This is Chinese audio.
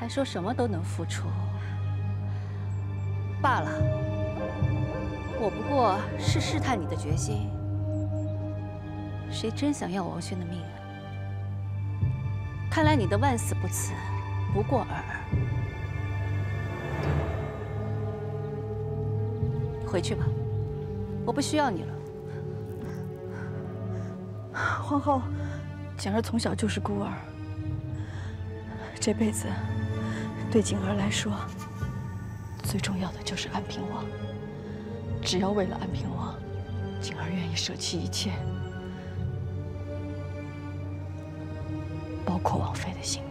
还说什么都能付出。罢了，我不过是试探你的决心。谁真想要王轩的命啊？看来你的万死不辞不过尔。回去吧，我不需要你了。皇后，简儿从小就是孤儿，这辈子对景儿来说，最重要的就是安平王。只要为了安平王，景儿愿意舍弃一切，包括王妃的性命。